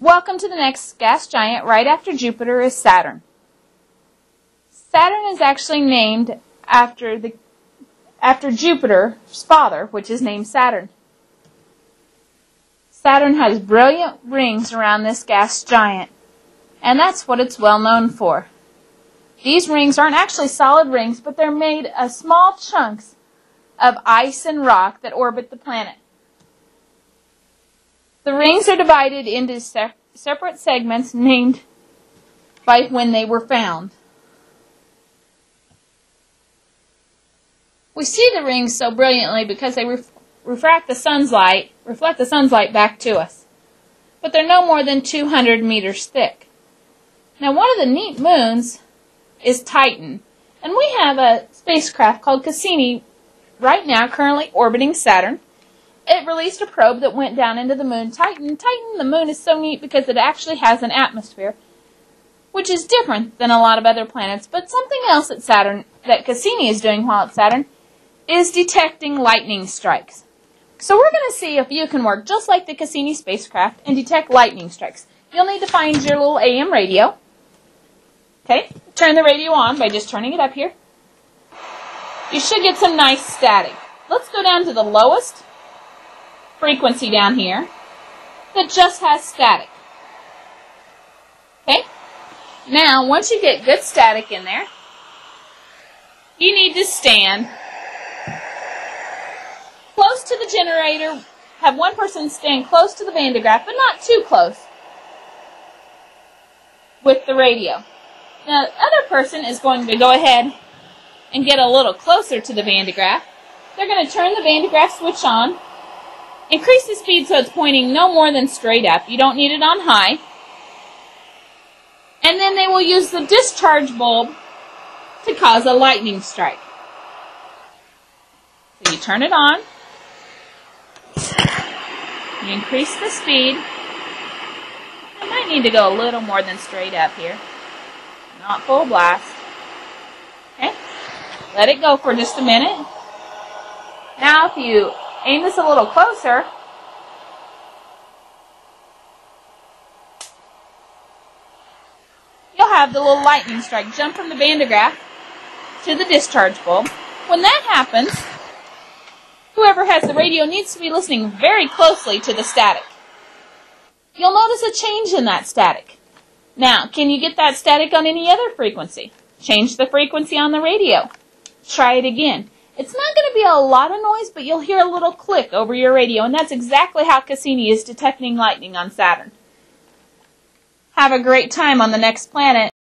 Welcome to the next gas giant right after Jupiter is Saturn. Saturn is actually named after the after Jupiter's father, which is named Saturn. Saturn has brilliant rings around this gas giant, and that's what it's well known for. These rings aren't actually solid rings, but they're made of small chunks of ice and rock that orbit the planet. The rings are divided into se- separate segments named by when they were found. We see the rings so brilliantly because they ref- refract the sun's light, reflect the sun's light back to us. But they're no more than 200 meters thick. Now, one of the neat moons is Titan, and we have a spacecraft called Cassini right now currently orbiting Saturn it released a probe that went down into the moon Titan. Titan, the moon is so neat because it actually has an atmosphere, which is different than a lot of other planets. But something else at Saturn that Cassini is doing while at Saturn is detecting lightning strikes. So we're going to see if you can work just like the Cassini spacecraft and detect lightning strikes. You'll need to find your little AM radio. Okay, turn the radio on by just turning it up here. You should get some nice static. Let's go down to the lowest frequency down here that just has static. Okay? Now, once you get good static in there, you need to stand close to the generator. Have one person stand close to the Van de Graaff, but not too close with the radio. Now, the other person is going to go ahead and get a little closer to the Van de Graaff. They're going to turn the Van de Graaff switch on Increase the speed so it's pointing no more than straight up. You don't need it on high. And then they will use the discharge bulb to cause a lightning strike. So you turn it on. You increase the speed. I might need to go a little more than straight up here. Not full blast. Okay. Let it go for just a minute. Now if you aim this a little closer, you'll have the little lightning strike jump from the Graaff to the discharge bulb. When that happens, whoever has the radio needs to be listening very closely to the static. You'll notice a change in that static. Now, can you get that static on any other frequency? Change the frequency on the radio. Try it again. It's not going to be a lot of noise, but you'll hear a little click over your radio, and that's exactly how Cassini is detecting lightning on Saturn. Have a great time on the next planet.